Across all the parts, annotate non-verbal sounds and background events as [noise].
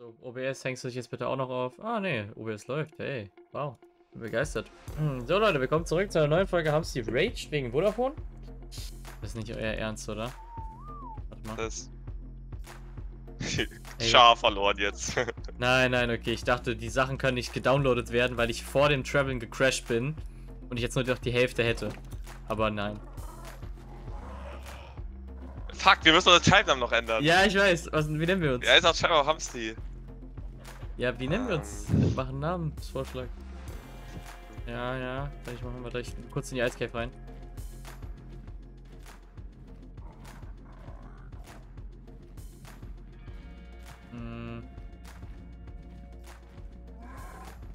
So, OBS hängst du dich jetzt bitte auch noch auf. Ah, nee, OBS läuft. Hey, wow. Bin begeistert. Hm, So, Leute, willkommen zurück zu einer neuen Folge Haben Sie Raged wegen Vodafone? Das ist nicht euer Ernst, oder? Warte mal. Das. [laughs] Schar verloren jetzt. [laughs] Nein, nein, okay. Ich dachte, die Sachen können nicht gedownloadet werden, weil ich vor dem Traveln gecrashed bin und ich jetzt nur noch die Hälfte hätte. Aber nein. Fuck, wir müssen unseren Teilnamen noch ändern. Ja, ich weiß. Was, wie nennen wir uns? Ja, ist auch scheinbar Hamsti. Ja, wie nennen wir uns? Mach einen Namensvorschlag. Ja, ja. Ich machen. Warte, ich kurz in die Ice Cave rein. Hm.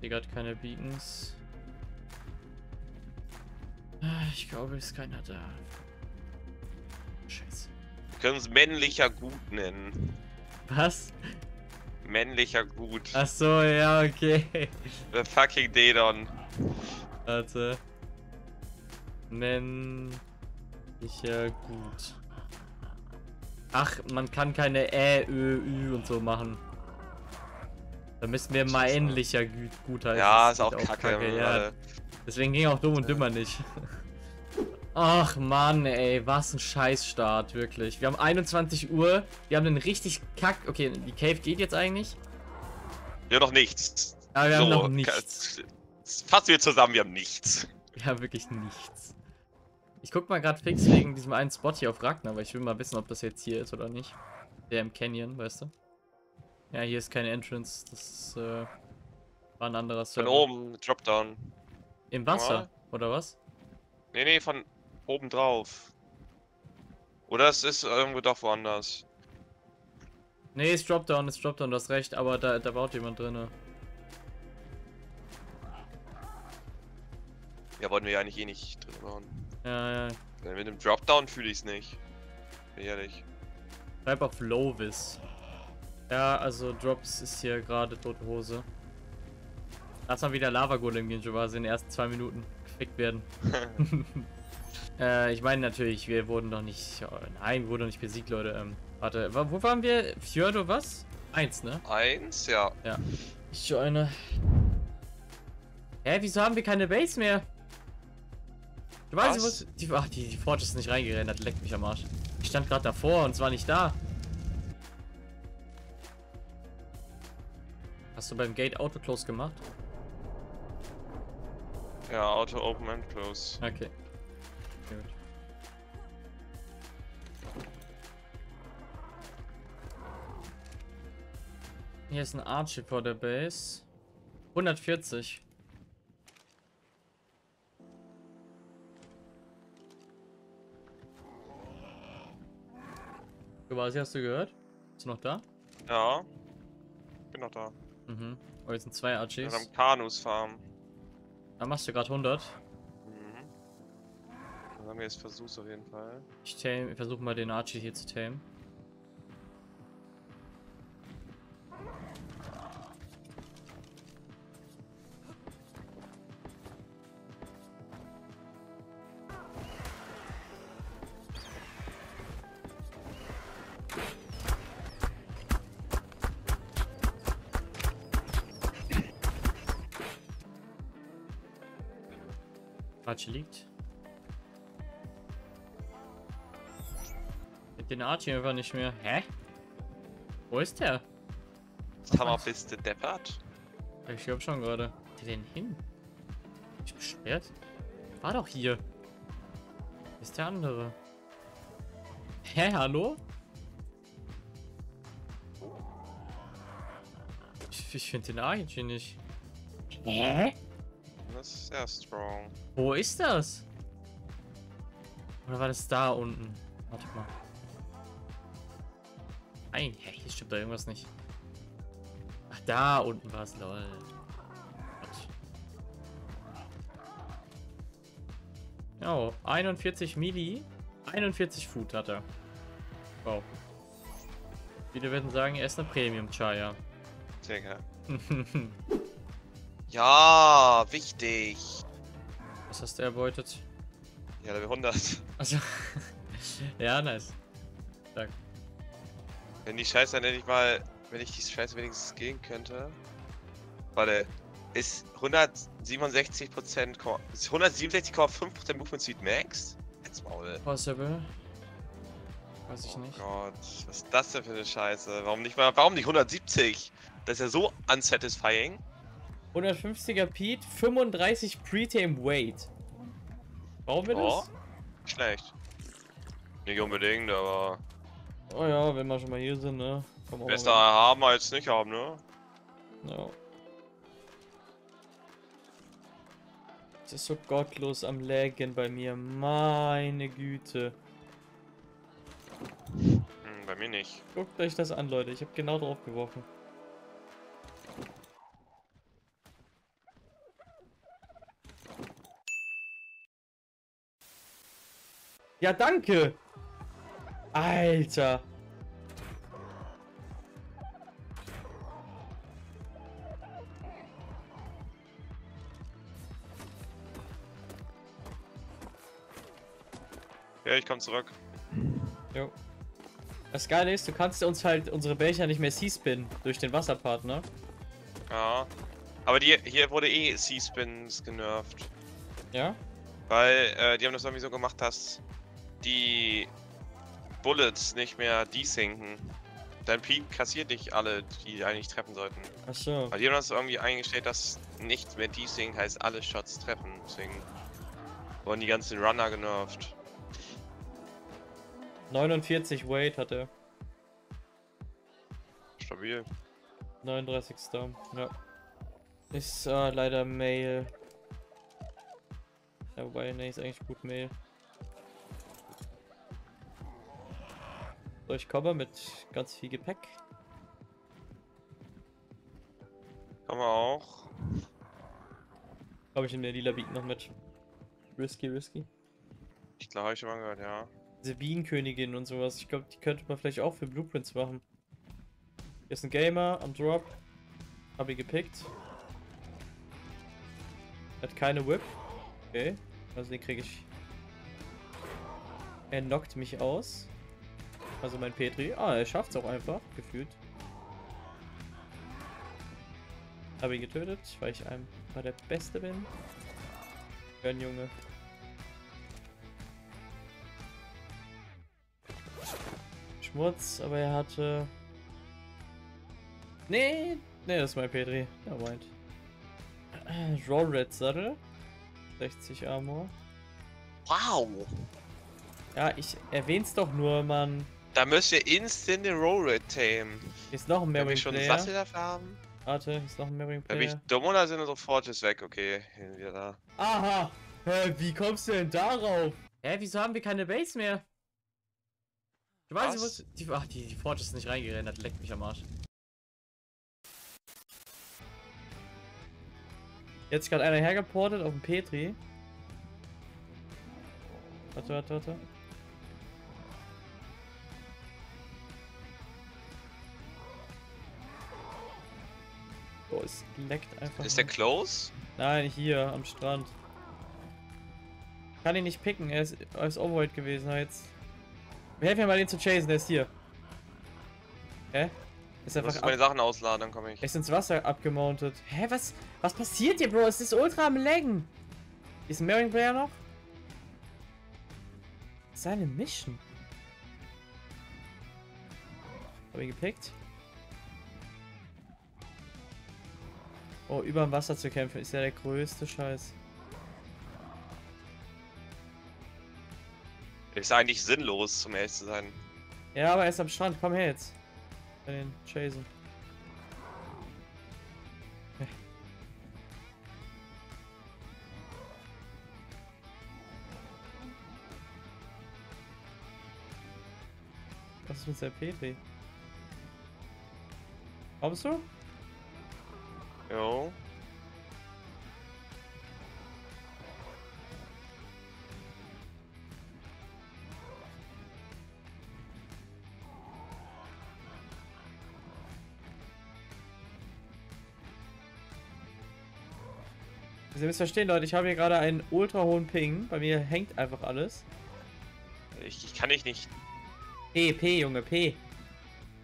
Hier gerade keine Beacons. Ah, Ich glaube, es ist keiner da. Scheiße. Wir können uns männlicher Gut nennen. Was? Männlicher Gut. Ach so, ja, okay. [laughs] The fucking Dedon. Warte. Nenn ich ja gut. Ach, man kann keine Ä, Ö, Ü und so machen. Da müssen wir mal ähnlicher gut, heißen. Ja, Das ist auch kacke. ja. ja. Deswegen ging auch dumm und dümmer nicht. Ach Mann, ey, was ein Scheißstart, wirklich. Wir haben 21 Uhr, wir haben einen richtig kack... Okay, die Cave geht jetzt eigentlich. Wir haben noch nichts. Aber wir haben So, noch nichts. Fassen wir zusammen, wir haben nichts. Wir haben wirklich nichts. Ich guck mal gerade fix wegen diesem einen Spot hier auf Ragnar, weil ich will mal wissen, ob das jetzt hier ist oder nicht. Der im Canyon, weißt du? Ja, hier ist keine Entrance. Das ist, äh, war ein anderer Von oben, Dropdown. Im Wasser, oder was? Nee, nee, von oben drauf. Oder es ist irgendwo doch woanders. Nee, ist Dropdown, ist Dropdown, du hast recht, aber da, da baut jemand drinne. Ja, wollten wir ja eigentlich eh nicht drin bauen. Ja, ja. Mit dem Dropdown fühle ich es nicht. Bin ehrlich. Schreib auf Lovis. Ja, also Drops ist hier gerade tote Hose. Lass mal wieder Lava Golem gehen, Jovasi, in den ersten zwei Minuten gefickt werden. [laughs] [laughs] äh, ich meine natürlich, wir wurden doch nicht. oh, Nein, wir wurden doch nicht besiegt, Leute. Ähm, warte, wa- wo waren wir? Fjordo was? Eins, ne? Eins, ja. Ich joine. Hä, wieso haben wir keine Base mehr? Du weißt, Was? Die, ach, die, die Forge ist nicht reingerannt, leckt mich am Arsch. Ich stand gerade davor und zwar nicht da. Hast du beim Gate Auto Close gemacht? Ja, Auto open and close. Okay. Hier ist ein Archie vor der Base. 140. Quasi hast du gehört? Bist du noch da? Ja. Bin noch da. Mhm. Oh, jetzt sind zwei Wir Archies. haben Kanus Farm. Da machst du gerade 100. Mhm. Dann haben wir jetzt Versuchs auf jeden Fall. Ich, tame- ich versuche mal den Archie hier zu tamen. Archie liegt. Mit den Archie einfach nicht mehr. Hä? Wo ist der? Was? bist du deppert. Ich glaube schon gerade. Wo ist der denn hin? Ich beschwert? War doch hier. Ist der andere? Hä, hallo? Ich, ich finde den Archie nicht. Hä? Ist sehr strong. Wo ist das? Oder war das da unten? Warte mal. Nein, hä, hier stimmt da irgendwas nicht. Ach, da unten war es, lol. Oh, 41 Milli. 41 Food hat er. Wow. Viele würden sagen, er ist eine Premium-Chaya. Digga. [laughs] Ja, wichtig. Was hast du erbeutet? Ja, Level 100. Also, [laughs] ja, nice. Stark. Wenn die Scheiße dann endlich mal wenn ich die Scheiße wenigstens gehen könnte. Warte, ist 167 Prozent, 167,5% Movement Speed Max? Jetzt Maul. Possible. Weiß ich oh nicht. Gott, was ist das denn für eine Scheiße? Warum nicht mal, warum nicht 170? Das ist ja so unsatisfying. 150er Pete, 35 Pre-Tame Weight. Brauchen wir Oh, das? schlecht. Nicht unbedingt, aber Oh ja, wenn wir schon mal hier sind, ne? Besser haben als nicht haben, ne? Ja. Es ist so gottlos am Laggen bei mir. Meine Güte. Hm, bei mir nicht. Guckt euch das an, Leute. Ich habe genau drauf geworfen. Ja, danke! Alter! Ja, ich komm zurück. Jo. Das Geile ist, du kannst uns halt unsere Becher nicht mehr C-Spinnen durch den Wasserpart, ne? Ja. Aber die, hier wurde eh C-Spins genervt. Ja? Weil, äh, die haben das irgendwie so gemacht, dass die Bullets nicht mehr desinken. Dein Peak kassiert nicht alle, die eigentlich treffen sollten. Achso. Weil die haben das irgendwie eingestellt, dass nicht mehr desinken heißt alle Shots treffen. Deswegen wurden die ganzen Runner genervt. 49 Weight hat er. Stabil. 39. Ja. Ist äh, leider Mail. Ja, wobei, ne, ist eigentlich gut Mail. So, ich komme mit ganz viel Gepäck. Kann man auch. Glaube ich in der lila Beak noch mit. Risky, risky. Ich glaube, ich schon mal gehört, ja. Diese Bienenkönigin und sowas. Ich glaube, die könnte man vielleicht auch für Blueprints machen. Hier ist ein Gamer am Drop. Hab ihn gepickt. Hat keine Whip. Okay. Also den kriege ich. Er knockt mich aus. Also mein Petri. Ah, er schafft es auch einfach, gefühlt. Habe ihn getötet, weil ich einfach der Beste bin. Gönn, Junge. Schmutz, aber er hatte... Nee, nee, das ist mein Petri. Ja, meint. [clears throat] Raw Red Sattel. 60 Armor. Wow! Ja, ich erwähn's doch nur, Mann. Da müsst ihr instant den Roll tamen. Hier ist noch ein Marine wir schon Player. Sattel dafür haben. Warte, hier ist noch ein Marine Bin ich Player. dumm oder sind unsere Forges weg? Okay, hin wieder da. Aha! Hä, wie kommst du denn darauf? Hä, wieso haben wir keine Base mehr? Du weißt, Was? was? Die, ach, die, die Forge ist nicht reingerendert, leckt mich am Arsch. Jetzt gerade einer hergeportet auf den Petri. Warte, warte, warte. Boah, es leckt einfach. Ist der close? Nein, hier am Strand. Kann ihn nicht picken, er ist, er ist Overworld gewesen jetzt. Wir helfen mir mal den zu chasen, der ist hier. Hä? Ist Ich einfach meine ab, Sachen ausladen, dann komme ich. er ist ins Wasser abgemountet. Hä, was, was passiert hier, Bro? Es ist ultra am Laggen. Ist ein Marine Player noch? Seine Mission. Hab ihn gepickt. Oh, über dem Wasser zu kämpfen ist ja der größte Scheiß. Ist eigentlich sinnlos, um ehrlich zu sein. Ja, aber er ist am Strand. Komm her jetzt. Bei den Chasen. Was ist mit der Petri? Kommst du? Jo. Also, ihr müsst verstehen, Leute, ich habe hier gerade einen ultra hohen Ping. Bei mir hängt einfach alles. Ich, ich kann dich nicht. P, P, Junge, P.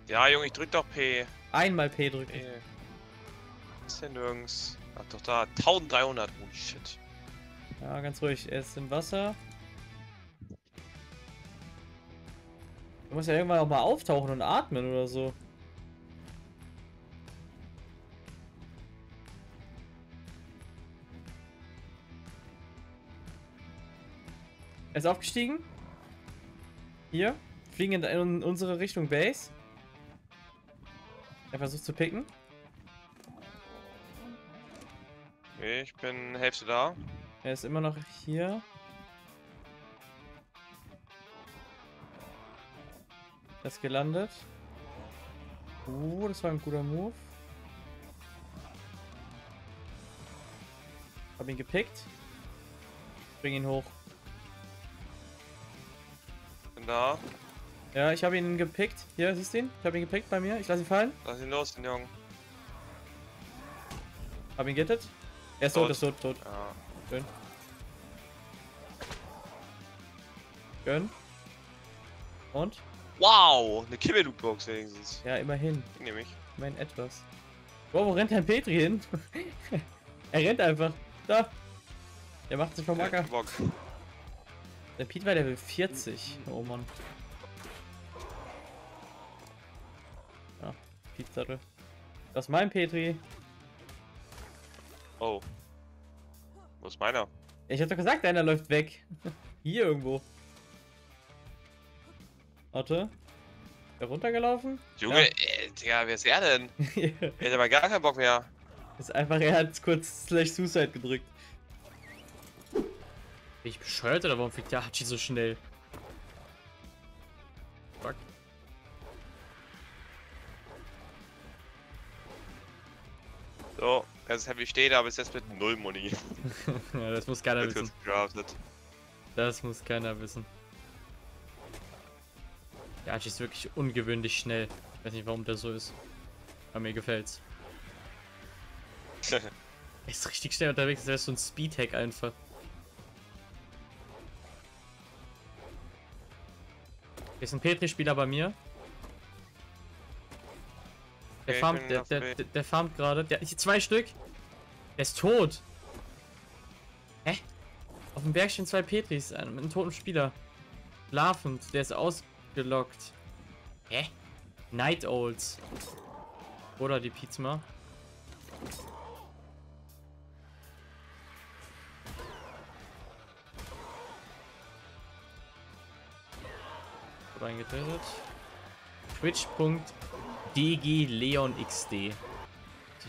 Ja, Junge, ich drück doch P. Einmal P drücken. P. Ist denn nirgends? Ach doch da, 1300. Holy shit. Ja, ganz ruhig. Er ist im Wasser. Du musst ja irgendwann auch mal auftauchen und atmen oder so. Er ist aufgestiegen. Hier. Fliegen in unsere Richtung Base. Er versucht zu picken. Okay, ich bin Hälfte da. Er ist immer noch hier. Er ist gelandet. Uh, das war ein guter Move. Hab ihn gepickt. Bring ihn hoch. Bin da. Ja, ich habe ihn gepickt. Hier, siehst du ihn? Ich habe ihn gepickt bei mir. Ich lasse ihn fallen. Lass ihn los, den Jungen. Hab ihn gettet. Er ist tot, Tot. ist tot, tot. Ja. Schön. Gönn. Und? Wow, eine Kibbelloot-Box wenigstens. Ja, immerhin. Die nehme ich. Immerhin etwas. Wow, wo rennt der Petri hin? [laughs] er rennt einfach. Da. Der macht sich vom Acker. Bock. Der Pete war Level 40. Oh Mann. Ja, Pete Sattel. Das ist mein Petri. Oh. Wo ist meiner? Ich hab doch gesagt, einer läuft weg. [laughs] Hier irgendwo. Warte. Ist der runtergelaufen? Junge, Ja. äh, Digga, wer ist er denn? [laughs] Er hat aber gar keinen Bock mehr. ist einfach, er hat kurz Slash Suicide gedrückt. Bin ich bescheuert oder warum fliegt der Hachi so schnell? Fuck. So, ganz happy steht, aber ist jetzt mit null Muni. [laughs] ja, das muss keiner wissen. Das muss keiner wissen. Der Hachi ist wirklich ungewöhnlich schnell. Ich weiß nicht, warum der so ist. Aber mir gefällt's. [laughs] Er ist richtig schnell unterwegs, das ist so ein Speedhack einfach. Hier ist ein Petri-Spieler bei mir. Der Okay, farmt, der, der, der, der farmt gerade. Zwei Stück. Der ist tot. Hä? Auf dem Berg stehen zwei Petris, ein, mit einem toten Spieler. Schlafend, der ist ausgelockt. Hä? Night Owls. Oder die Pizma. Wurde eingetötet.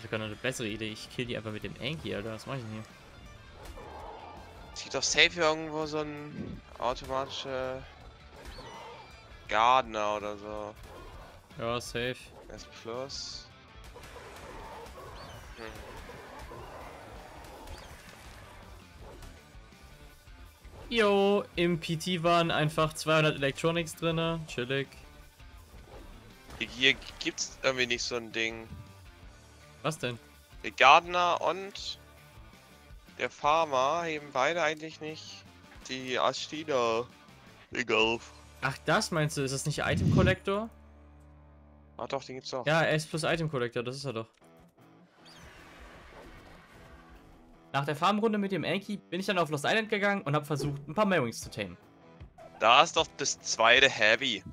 Ich habe gerade eine bessere Idee. Ich kill die einfach mit dem Anki, Alter. Was mache ich denn hier? Es gibt doch safe hier irgendwo so ein automatische Gardener oder so. Ja, safe. S Plus. Hm. Jo, im PT waren einfach 200 Electronics drinne. Chillig. Hier, hier gibt's irgendwie nicht so ein Ding. Was denn? Der Gardener und der Farmer heben beide eigentlich nicht die Astida auf. Ach, das meinst du? Ist das nicht Item Collector? Ah doch, den gibt's auch. Ja, S plus Item Collector, das ist er doch. Nach der Farmrunde mit dem Anki bin ich dann auf Lost Island gegangen und habe versucht, ein paar Mailwings zu tamen. Da ist doch das zweite Heavy.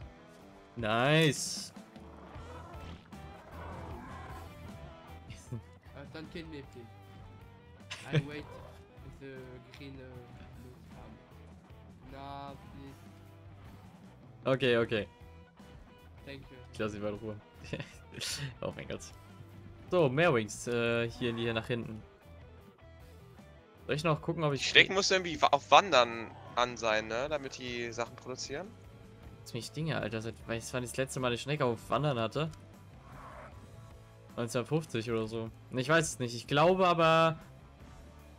Nice. Don't kill me, please. I [laughs] wait with the green uh. No, please. Okay, okay. Thank you. Ich lasse sie mal in Ruhe. [laughs] oh mein Gott. So, Mailwings, äh, hier, hier nach hinten. Soll ich noch gucken, ob ich... Stecken muss irgendwie auf Wandern an sein, ne? Damit die Sachen produzieren. Ziemlich Dinge, Alter. Seit, weil es war das letzte Mal eine Schnecke auf Wandern hatte. 1950 oder so. Ich weiß es nicht. Ich glaube aber...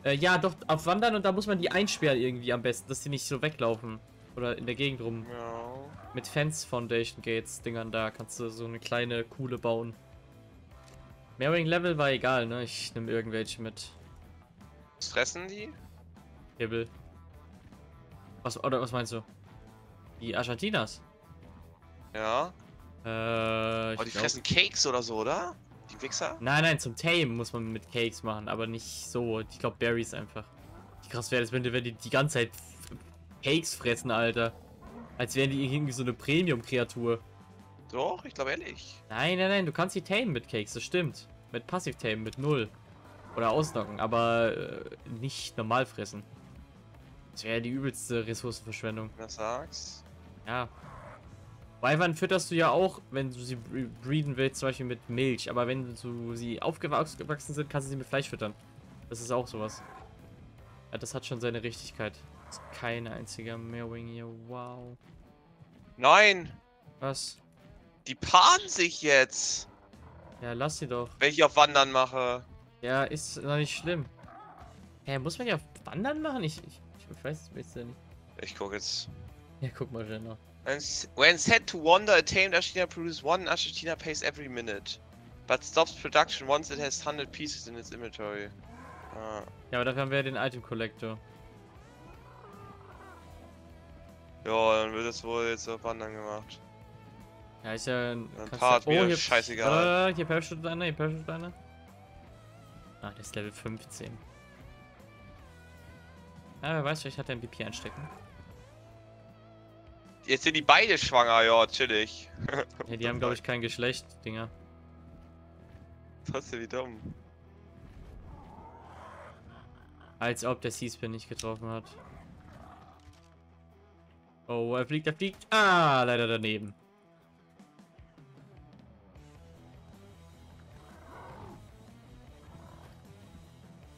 Äh, ja, doch, auf Wandern und da muss man die einsperren irgendwie am besten, dass die nicht so weglaufen. Oder in der Gegend rum. Ja. Mit Fence Foundation Gates Dingern da kannst du so eine kleine Kuhle bauen. Mehrwing Level war egal, ne? Ich nehme irgendwelche mit. Was fressen die? Hibbel. Was, oder was meinst du? Die Argentinas? Ja. Äh, Oh, die ich glaub- fressen Cakes oder so, oder? Die Wichser? Nein, nein, zum Tame muss man mit Cakes machen, aber nicht so. Ich glaube Berries einfach. Wie krass wäre das, wenn die, wenn die die ganze Zeit Cakes fressen, Alter. Als wären die irgendwie so eine Premium-Kreatur. Doch, ich glaube ehrlich. Nein, nein, nein, du kannst die tamen mit Cakes, das stimmt. Mit Passiv-Tamen, mit null. Oder ausnocken, aber äh, nicht normal fressen. Das wäre die übelste Ressourcenverschwendung. Das sagst. Ja. Wyvern fütterst du ja auch, wenn du sie bre- breeden willst, zum Beispiel mit Milch. Aber wenn du sie aufgewachsen sind, kannst du sie mit Fleisch füttern. Das ist auch sowas. Ja, das hat schon seine Richtigkeit. Ist kein einziger Meerwing hier. Wow. Nein! Was? Die paaren sich jetzt! Ja, lass sie doch. Wenn ich auf Wandern mache. Ja, ist noch nicht schlimm. Hä, muss man ja auf Wandern machen? Ich, ich, ich weiß es nicht. Ich guck jetzt. Ja, guck mal schnell nach. When set to wander, a tamed Ashtina produces one Ashtina paste every minute. But stops production once it has 100 pieces in its inventory. Ah. Ja, aber dafür haben wir ja den Item Collector. Ja, dann wird es wohl jetzt auf Wandern gemacht. Ja, ist ja... Dann kannst Part ja, mir, hier, scheißegal. Äh, hier Parachute einer, hier Parachute einer. Ah, der ist Level 15. Ja, wer weiß, vielleicht hat er ein BP einstecken. Jetzt sind die beide schwanger, ja, chillig. [laughs] Ja, die haben, glaube ich, kein Geschlecht, Dinger. Trotzdem wie dumm. Als ob der Seaspin nicht getroffen hat. Oh, er fliegt, er fliegt. Ah, leider daneben.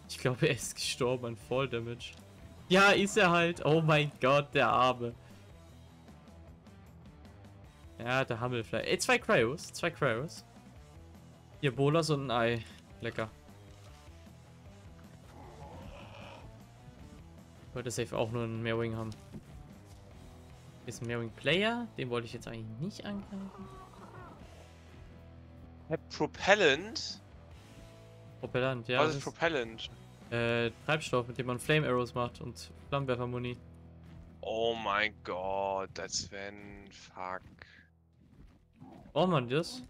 Ich glaube, er ist gestorben an Fall Damage. Ja, ist er halt. Oh mein Gott, der Arme. Ja, der Hammelfly. Ey, zwei Cryos. Zwei Cryos. Hier Bolas und ein Ei. Lecker. Wollte safe auch nur einen Meerwing haben. Ist ein Meerwing Player. Den wollte ich jetzt eigentlich nicht angreifen. Propellant? Propellant, ja. Was ist Propellant? äh, Treibstoff, mit dem man Flame Arrows macht und Flammenwerfermuni. Oh mein Gott, das Sven, fuck. Braucht man das?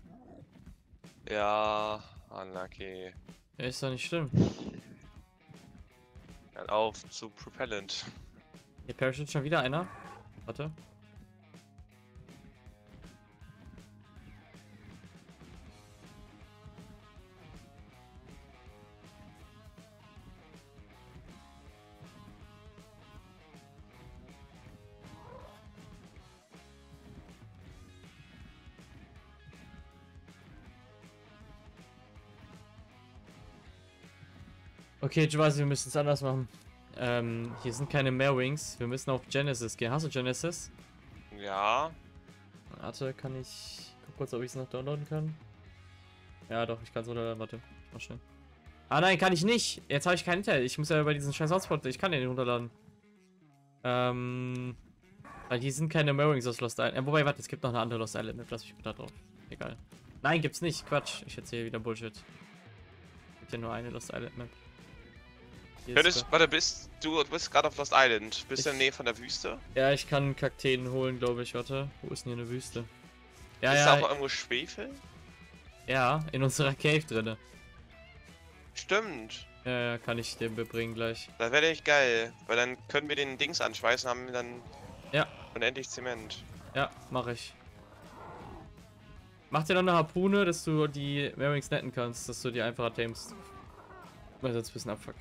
Ja, unlucky. Ist doch nicht schlimm. Dann auf zu Propellant. Hier parachute schon wieder einer. Warte. Okay, Jawasi, wir müssen es anders machen. Ähm, hier sind keine mehr Wings. Wir müssen auf Genesis gehen. Hast du Genesis? Ja, Warte, kann ich... Guck kurz, ob ich es noch downloaden kann. Ja, doch, ich kann es runterladen. Warte, ich mach schnell. Ah nein, kann ich nicht. Jetzt habe ich kein Internet. Ich muss ja über diesen scheiß Hotspot... Ich kann den nicht runterladen. Ähm... Weil hier sind keine Mirrorings aus Lost Island. Äh, wobei, warte, es gibt noch eine andere Lost Island Map. Lass mich da drauf. Egal. Nein, gibt's nicht. Quatsch. Ich erzähle wieder Bullshit. Gibt ja nur eine Lost Island Map. Hier könntest, warte, bist du bist gerade auf Lost Island. Bist du in der Nähe von der Wüste? Ja, ich kann Kakteen holen, glaube ich. Warte, wo ist denn hier eine Wüste? Ja, ist da auch ja, irgendwo Schwefel? ja, in unserer Cave drinne. Stimmt. Ja, ja, kann ich dir bebringen gleich. Das wäre echt geil, weil dann können wir den Dings anschweißen, haben wir dann Ja. unendlich Zement. Ja, mache ich. Mach dir noch eine Harpune, dass du die Marings netten kannst, dass du die einfacher tamest. Weil sonst ein bisschen abfuck.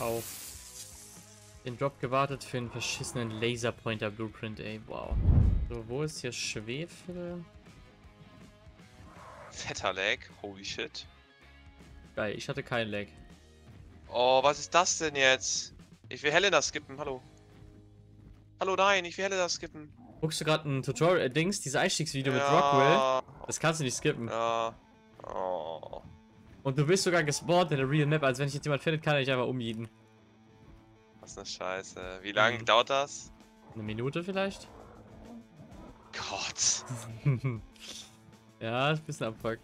Wow. Den Drop gewartet für einen verschissenen Laserpointer Blueprint, ey, wow. So, wo ist hier Schwefel? Fetter Lag, holy shit. Geil, ich hatte keinen Lag. Oh, was ist das denn jetzt? Ich will Helena skippen, hallo. Hallo, nein, ich will Helena skippen. Guckst du gerade ein Tutorial-Dings, dieses Einstiegsvideo mit Rockwell? Das kannst du nicht skippen. Ja. Und du bist sogar gespawnt in der Real Map, also wenn ich jetzt jemand findet, kann er dich einfach umjieden. Was eine Scheiße. Wie lange Mhm. dauert das? Eine Minute vielleicht? Gott. [laughs] ja, ist ein bisschen abfuck.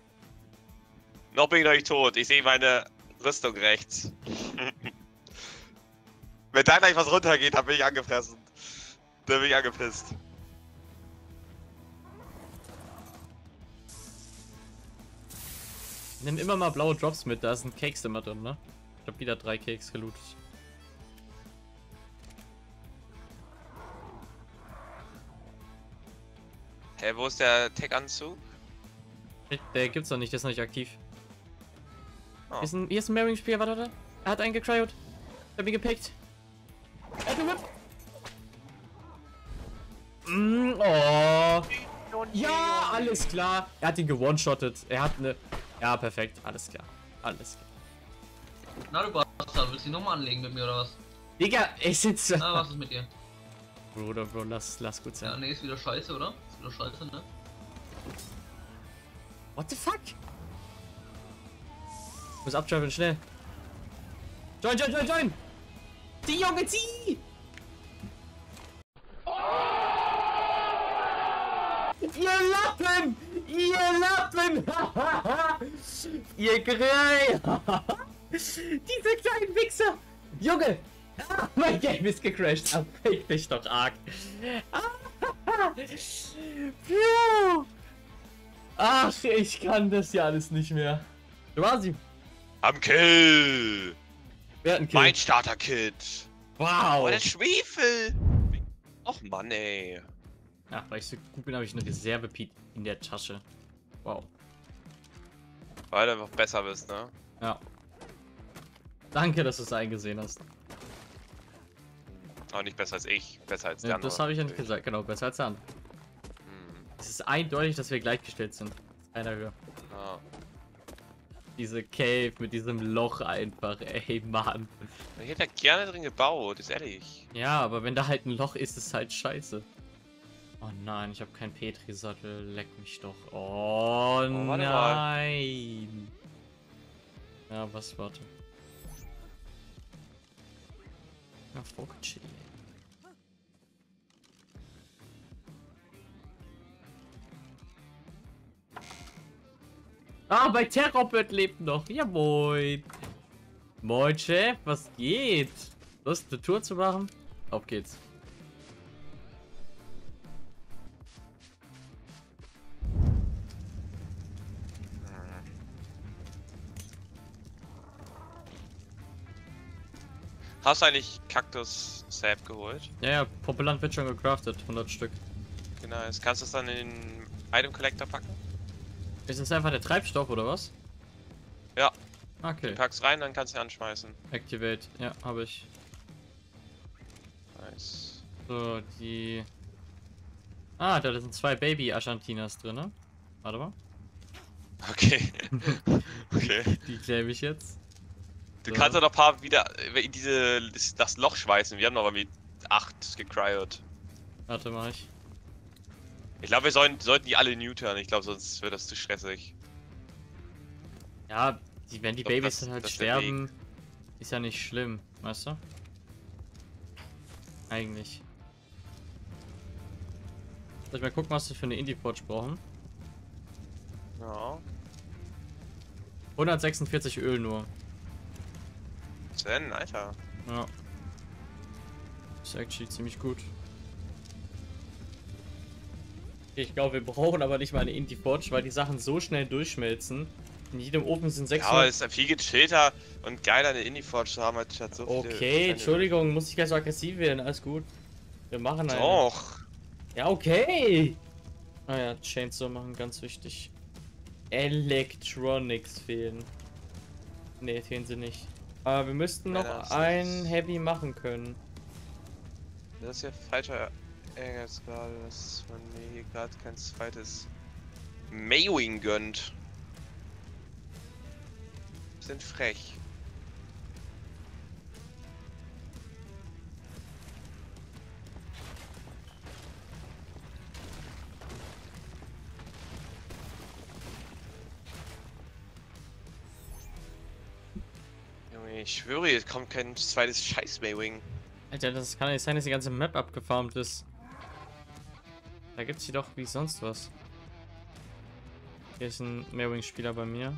Noch bin ich noch nicht tot. Ich sehe meine Rüstung rechts. [laughs] Wenn da gleich was runtergeht, dann bin ich angefressen. Dann bin ich angepisst. Nimm immer mal blaue Drops mit, da sind Cakes immer drin, ne? Ich hab wieder drei Cakes gelootet. Hä, wo ist der Tech-Anzug? Der gibt's noch nicht, der ist noch nicht aktiv. Oh. Hier ist ein, hier ist ein Marrying-Spieler, warte, warte. Er hat einen gecryot. Ich hab ihn gepickt. Er hat einen Whip. Mm, oh. Ja, alles klar. Er hat ihn gewone-shottet. Er hat eine... Ja, perfekt. Alles klar. Alles klar. Na du Bastard, willst du die nochmal anlegen mit mir oder was? Digga, ich sitze... Na, was ist mit dir? Bruder, Bro, lass, lass gut Ja, sein. nee, ist wieder scheiße, oder? Ist wieder scheiße, ne? What the fuck? Muss abtraveln, schnell. Join, join, join, join! Die Junge, zieh! Ihr Lappen! Ihr Lappen! [laughs] Ihr Grey! [laughs] Diese kleinen Wichser! Junge! Ah, mein Game ist gecrashed. Ah, fake dich doch arg. Ah. [laughs] Ach, ich kann das ja alles nicht mehr. Du warst sie. Am Kill! Wer hat einen Kill? Mein Starter-Kit! Wow! Oh, der Schwefel! Och Mann, ey. Ach, weil ich so gut bin, habe ich eine reserve Pete in der Tasche. Wow. Weil du einfach besser bist, ne? Ja. Danke, dass du es eingesehen hast. Aber nicht besser als ich, besser als der Ja, andere. das habe ich ja nicht gesagt. Genau, besser als der andere. Hm, Es ist eindeutig, dass wir gleichgestellt sind. Einer höher. ja. Diese Cave mit diesem Loch einfach, ey, Mann. Ich hätte da gerne drin gebaut, ist ehrlich. Ja, aber wenn da halt ein Loch ist, ist es halt scheiße. Oh nein, ich habe keinen Petri-Sattel. Leck mich doch. Oh, mal. nein. Ja, was, warte. Ja, Vogelchill. Ah, bei Terrorbird lebt noch. Ja, moin. Moin, Chef. Was geht? Lust, eine Tour zu machen? Auf geht's. Hast du eigentlich Kaktus Sap geholt? Ja, ja, Poppeland wird schon gecraftet. 100 Stück. Genau, jetzt kannst du es dann in den Item Collector packen. Ist das einfach der Treibstoff oder was? Ja. Okay. Packst rein, dann kannst du ihn anschmeißen. Activate. Ja, habe ich. Nice. So, die. Ah, da sind zwei Baby Ashantinas drin, ne? Warte mal. Okay. [laughs] okay. Die claim ich jetzt. Du kannst ja noch ein paar wieder äh, in diese das Loch schweißen. Wir haben noch irgendwie acht gecryot. Warte mal, ich. Ich glaube, wir sollen, sollten die alle neutern. Ich glaube, sonst wird das zu stressig. Ja, die, wenn die glaub, Babys das- dann halt sterben, ist ja nicht schlimm, weißt du? Eigentlich. Soll ich mal gucken, was wir für eine Indie-Forge brauchen? Ja. 146 Öl nur. Denn, Alter? Ja. Ist actually ziemlich gut. Ich glaube, wir brauchen aber nicht mal eine Indie Forge, weil die Sachen so schnell durchschmelzen. In jedem Ofen sind Ja, aber 600. es ist viel gechillter und geiler, eine Indie-Forge zu haben, als statt so viele okay, kleine- Entschuldigung, muss ich gleich so aggressiv werden. Alles gut. Wir machen eine. Doch. Ja, okay. Ah ja, Chainsaw machen, ganz wichtig. Electronics fehlen. Ne, fehlen sie nicht. Aber wir müssten Ja, noch ist- ein Heavy machen können. Das ist ja falscher Ärger gerade, dass man mir hier gerade kein zweites Maywing gönnt. Sind frech. Ich schwöre, es kommt kein zweites scheiß Maywing. Alter, das kann nicht sein, dass die ganze Map abgefarmt ist. Da gibt's hier doch wie sonst was. Hier ist ein Maywing-Spieler bei mir.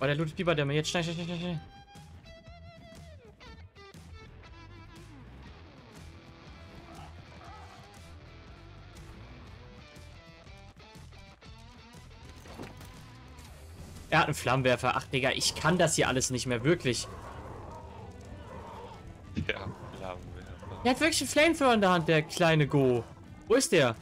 Oh, der Loot Biber, der mir jetzt schnell, schnell, schnell, schnell. Er hat einen Flammenwerfer. Ach, Digga, ich kann das hier alles nicht mehr, wirklich. Ja, Flammenwerfer. Er hat wirklich einen Flamethrower in der Hand, der kleine Go. Wo ist der?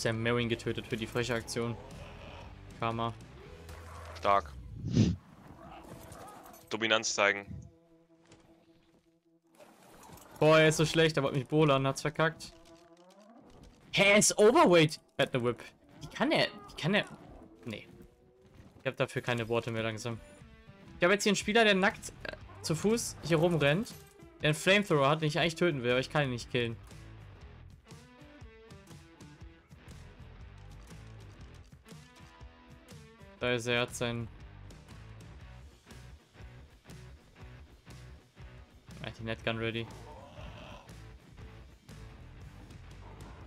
Hab Sam Merwin getötet für die freche Aktion. Karma. Stark. Dominanz zeigen. Boah, er ist so schlecht, er wollte mich bowlern, hat's verkackt. Hä, er ist Overweight. Bad the Whip. Wie kann er, wie kann er... Nee. Ich habe dafür keine Worte mehr langsam. Ich habe jetzt hier einen Spieler, der nackt äh, zu Fuß hier rumrennt. Der einen Flamethrower hat, den ich eigentlich töten will, aber ich kann ihn nicht killen. Ist er, hat sein... Er hat die Netgun ready.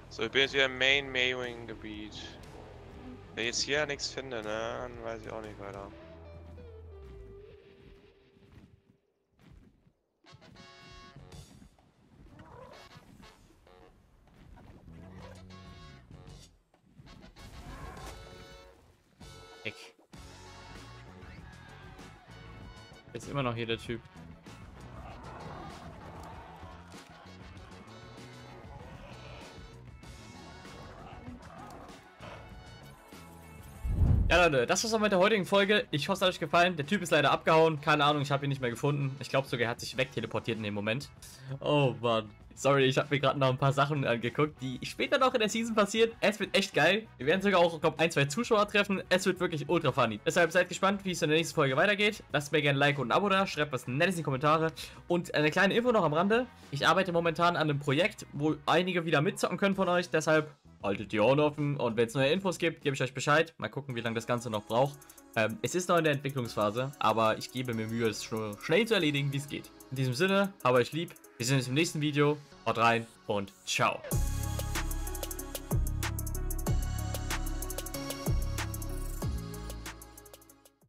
So, ich bin jetzt wieder im Main Maywing Gebiet. Wenn ich jetzt hier nichts finde, ne, dann weiß ich auch nicht weiter. Immer noch hier der Typ. Ja, Leute, das war's auch mit der heutigen Folge. Ich hoffe, es hat euch gefallen. Der Typ ist leider abgehauen. Keine Ahnung, ich habe ihn nicht mehr gefunden. Ich glaube sogar, er hat sich wegteleportiert in dem Moment. Oh, Mann. Sorry, ich habe mir gerade noch ein paar Sachen angeguckt, die später noch in der Season passieren. Es wird echt geil. Wir werden sogar auch, glaube ein, zwei Zuschauer treffen. Es wird wirklich ultra funny. Deshalb seid gespannt, wie es in der nächsten Folge weitergeht. Lasst mir gerne ein Like und ein Abo da. Schreibt was Nettes in die Kommentare. Und eine kleine Info noch am Rande. Ich arbeite momentan an einem Projekt, wo einige wieder mitzocken können von euch. Deshalb haltet die Ohren offen. Und wenn es neue Infos gibt, gebe ich euch Bescheid. Mal gucken, wie lange das Ganze noch braucht. Ähm, es ist noch in der Entwicklungsphase, aber ich gebe mir Mühe, es schnell zu erledigen, wie es geht. In diesem Sinne, habe euch lieb. Wir sehen uns im nächsten Video. Haut rein und ciao.